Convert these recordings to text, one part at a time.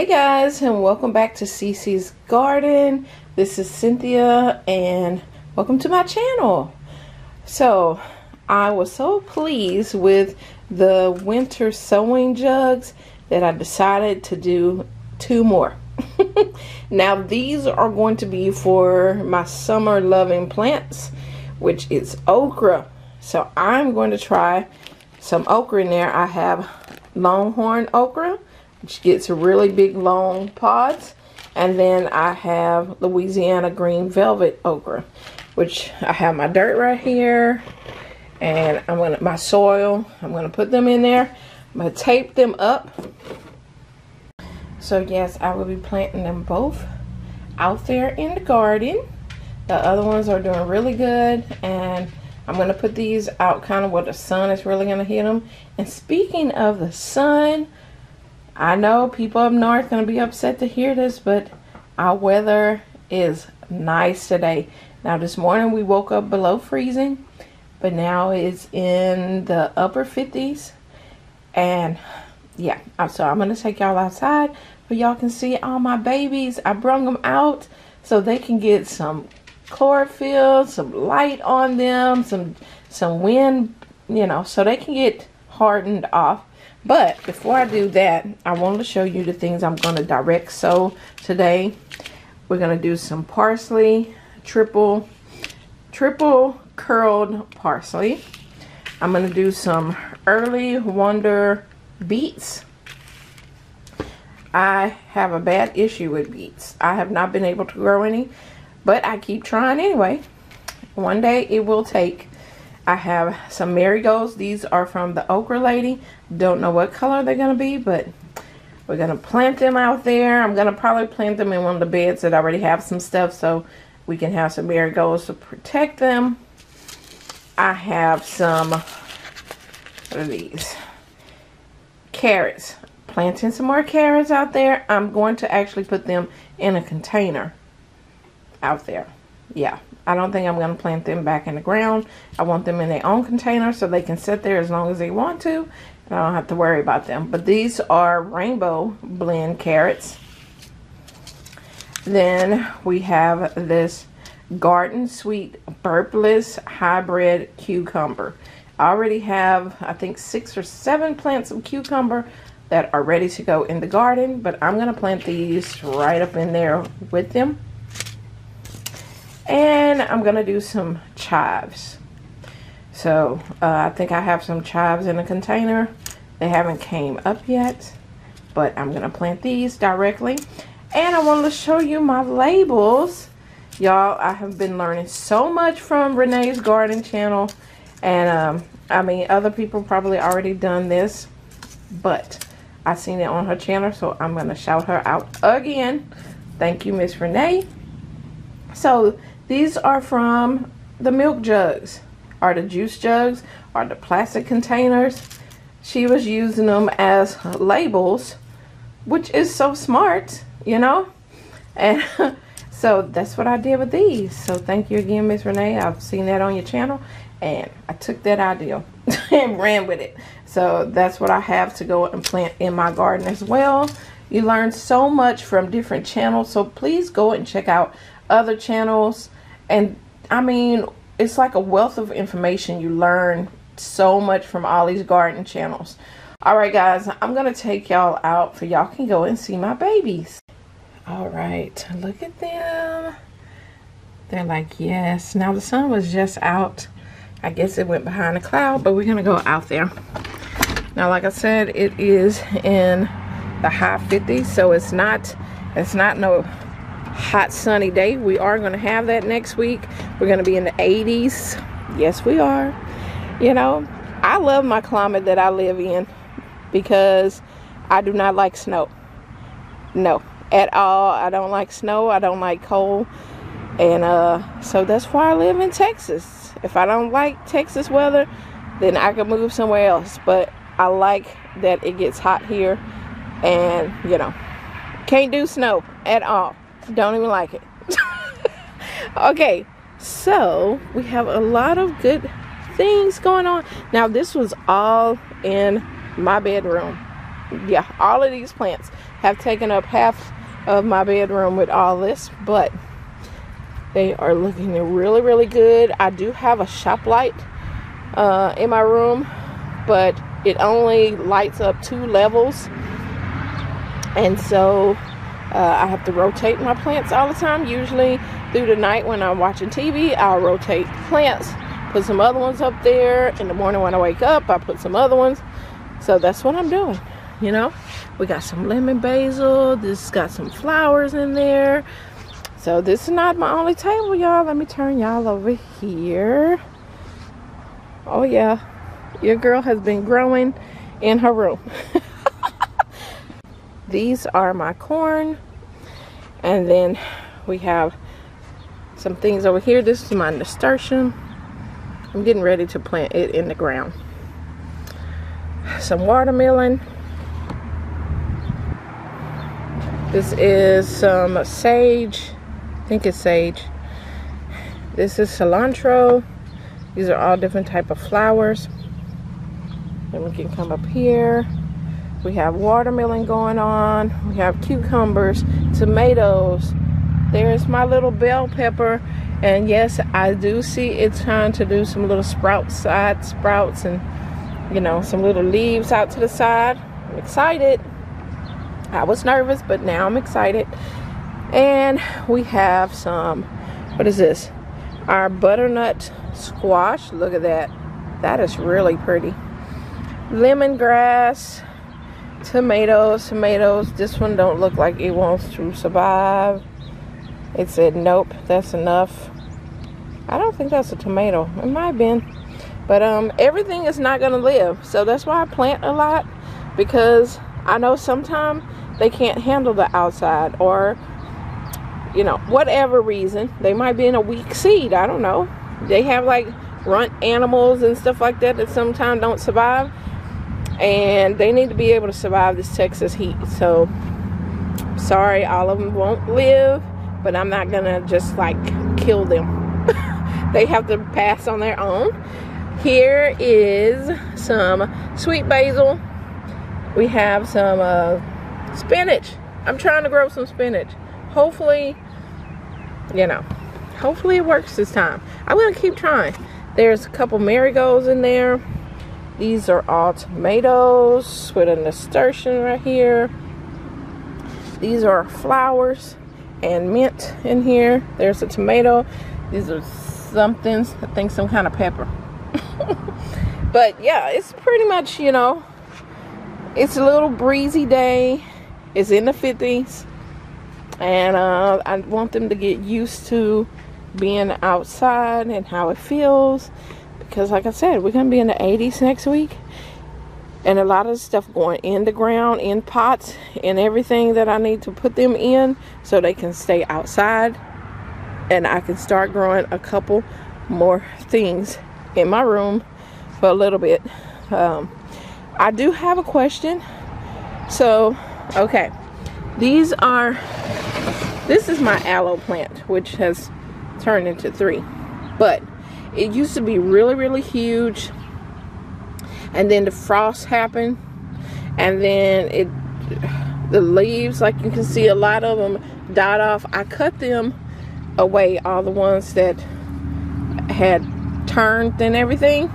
Hey guys, and welcome back to CiCi's Garden. This is Cynthia, and welcome to my channel. So, I was so pleased with the winter sowing jugs that I decided to do two more. now, these are going to be for my summer loving plants, which is okra. So, I'm going to try some okra in there. I have longhorn okra which gets really big long pods. And then I have Louisiana green velvet okra, which I have my dirt right here. And I'm gonna, my soil, I'm gonna put them in there. I'm gonna tape them up. So yes, I will be planting them both out there in the garden. The other ones are doing really good and I'm going to put these out kind of where the sun is really going to hit them. And speaking of the sun, I know people up north going to be upset to hear this, but our weather is nice today. Now, this morning we woke up below freezing, but now it's in the upper 50s. And yeah, so I'm going to take y'all outside but y'all can see all my babies. I brung them out so they can get some chlorophyll, some light on them, some some wind, you know, so they can get hardened off. But before I do that, I want to show you the things I'm going to direct sow today. We're going to do some parsley, triple, triple curled parsley. I'm going to do some early wonder beets. I have a bad issue with beets. I have not been able to grow any, but I keep trying anyway. One day it will take. I have some marigolds. These are from the okra lady. Don't know what color they're going to be, but we're going to plant them out there. I'm going to probably plant them in one of the beds that already have some stuff so we can have some marigolds to protect them. I have some, what are these? Carrots. Planting some more carrots out there. I'm going to actually put them in a container out there. Yeah, I don't think I'm going to plant them back in the ground. I want them in their own container so they can sit there as long as they want to. And I don't have to worry about them. But these are rainbow blend carrots. Then we have this garden sweet burpless hybrid cucumber. I already have, I think, six or seven plants of cucumber that are ready to go in the garden. But I'm going to plant these right up in there with them. And I'm to do some chives. So uh, I think I have some chives in a container. They haven't came up yet. But I'm to plant these directly. And I wanted to show you my labels. Y'all, I have been learning so much from Renee's Garden channel. And, um, I mean, other people probably already done this. But I seen it on her channel. So I'm to shout her out again. Thank you, Miss Renee. So these are from the milk jugs, or the juice jugs, or the plastic containers. She was using them as labels, which is so smart, you know? And so that's what I did with these. So thank you again, Miss Renee. I've seen that on your channel. And I took that idea and ran with it. So that's what I have to go and plant in my garden as well. You learn so much from different channels. So please go and check out other channels and I mean, it's like a wealth of information. You learn so much from all these garden channels. All right, guys, I'm going to take y'all out for y'all can go and see my babies. All right, look at them. They're like, yes. Now, the sun was just out. I guess it went behind a cloud, but we're going to go out there. Now, like I said, it is in the high 50s, so it's not, it's not no hot sunny day. We are going to have that next week. We're going to be in the 80s. Yes, we are. You know, I love my climate that I live in because I do not like snow. No, at all. I don't like snow. I don't like cold. And uh, so that's why I live in Texas. If I don't like Texas weather, then I can move somewhere else. But I like that it gets hot here and, you know, can't do snow at all. Don't even like it. okay, so we have a lot of good things going on. Now, this was all in my bedroom. yeah, all of these plants have taken up half of my bedroom with all this, but they are looking really, really good. I do have a shop light uh, in my room, but it only lights up two levels. And so uh, I have to rotate my plants all the time. Usually through the night when I'm watching TV, I'll rotate plants, put some other ones up there. In the morning when I wake up, I put some other ones. So that's what I'm doing, you know. We got some lemon basil. This got some flowers in there. So this is not my only table, y'all. Let me turn y'all over here. Oh yeah, your girl has been growing in her room. These are my corn. And then we have some things over here. This is my nasturtium. I'm getting ready to plant it in the ground. Some watermelon. This is some sage. I think it's sage. This is cilantro. These are all different type of flowers. Then we can come up here. We have watermelon going on. We have cucumbers, tomatoes. There's my little bell pepper. And yes, I do see it trying to do some little sprouts, side sprouts, and you know, some little leaves out to the side. I'm excited. I was nervous, but now I'm excited. And we have some, what is this? Our butternut squash. Look at that. That is really pretty. Lemongrass, tomatoes, tomatoes. This one don't look like it wants to survive. It said, nope, that's enough. I don't think that's a tomato. It might have been. But um, everything is not going to live. So that's why I plant a lot. Because I know sometimes they can't handle the outside or you know whatever reason they might be in a weak seed i don't know they have like runt animals and stuff like that that sometimes don't survive and they need to be able to survive this texas heat so sorry all of them won't live but i'm not gonna just like kill them they have to pass on their own here is some sweet basil we have some uh, spinach. I'm trying to grow some spinach. Hopefully, you know, hopefully it works this time. I'm to keep trying. There's a couple marigolds in there. These are all tomatoes with a nasturtium right here. These are flowers and mint in here. There's a tomato. These are somethings, I think some kind of pepper. but yeah, it's pretty much, you know, it's a little breezy day it's in the 50s and uh, I want them to get used to being outside and how it feels because like I said we're gonna be in the 80s next week. And a lot of stuff going in the ground in pots and everything that I need to put them in so they can stay outside and I can start growing a couple more things in my room for a little bit. Um, I do have a question. So okay. These are this is my aloe plant which has turned into three. But it used to be really really huge and then the frost happened and then it the leaves like you can see a lot of them died off. I cut them away all the ones that had turned and everything.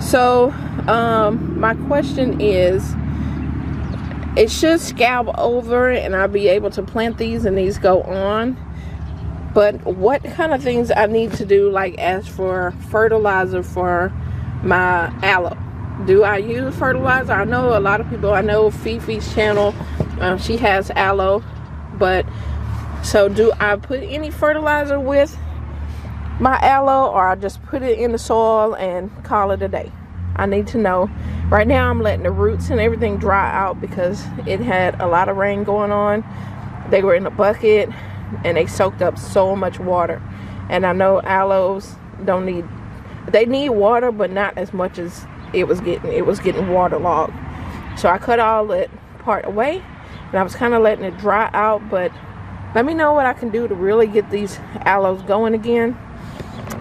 So um, my question is it should scab over and I'll be able to plant these and these go on but what kind of things I need to do like as for fertilizer for my aloe? Do I use fertilizer? I know a lot of people I know Fifi's channel uh, she has aloe but so do I put any fertilizer with my aloe or I just put it in the soil and call it a day? I need to know. Right now I'm letting the roots and everything dry out because it had a lot of rain going on. They were in a bucket and they soaked up so much water. And I know aloes don't need, they need water but not as much as it was getting. It was getting waterlogged. So I cut all that part away and I was kind of letting it dry out but let me know what I can do to really get these aloes going again.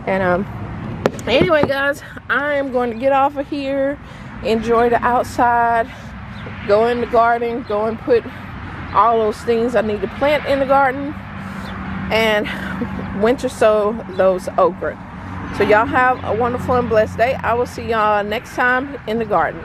And um, anyway guys, I am going to get off of here enjoy the outside go in the garden, go and put all those things I need to plant in the garden, and winter sow those okra. So y'all have a wonderful and blessed day. I will see y'all next time in the garden.